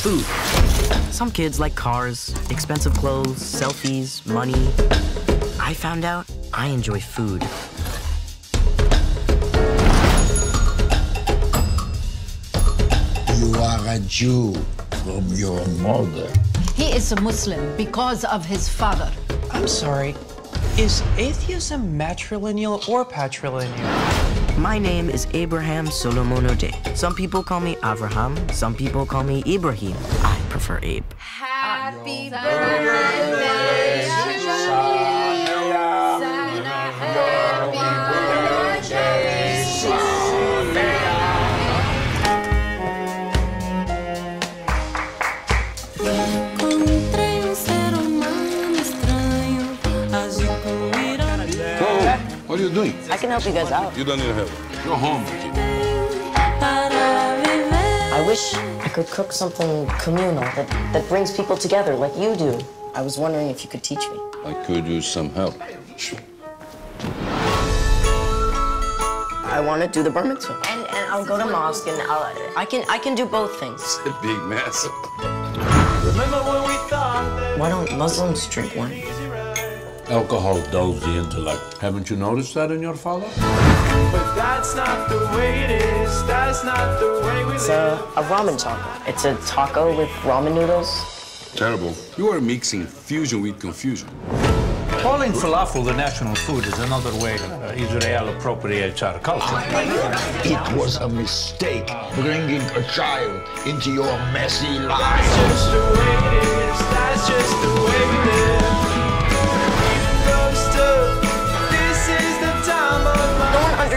Food. Some kids like cars, expensive clothes, selfies, money. I found out I enjoy food. You are a Jew from your mother. He is a Muslim because of his father. I'm sorry. Is atheism matrilineal or patrilineal? My name is Abraham Solomon Ode. Some people call me Avraham, some people call me Ibrahim. I prefer Abe. Happy birthday What are you doing? I can help you guys out. You don't need help. Go home, kid. para. I wish I could cook something communal that, that brings people together like you do. I was wondering if you could teach me. I could use some help. I want to do the bar mitzvah. And, and I'll go to mosque and I'll, I can I can do both things. A big mess. Why don't Muslims drink wine? Alcohol dulls the intellect. Haven't you noticed that in your father? But that's not the way it is. That's not the way we It's a, a ramen taco. It's a taco with ramen noodles. Terrible. You are mixing fusion with confusion. Calling falafel the national food is another way uh, Israel appropriates our culture. It was a mistake bringing a child into your messy life. just the way it is. That's just the way we live.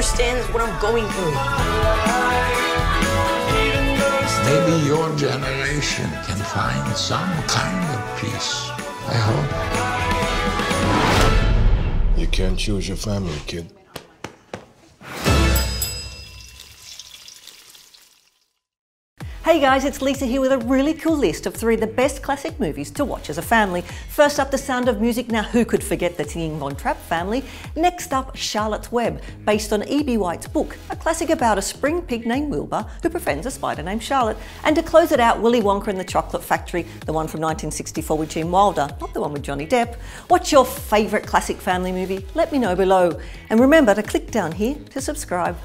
Understands what I'm going through. life. Even though still. Maybe your generation can find some kind of peace. I hope. You can't choose your family, kid. Hey guys, it's Lisa here with a really cool list of three of the best classic movies to watch as a family. First up, The Sound of Music. Now, who could forget the Singing Von Trapp family? Next up, Charlotte's Web, based on E.B. White's book, a classic about a spring pig named Wilbur who befriends a spider named Charlotte. And to close it out, Willy Wonka and the Chocolate Factory, the one from 1964 with Gene Wilder, not the one with Johnny Depp. What's your favourite classic family movie? Let me know below. And remember to click down here to subscribe.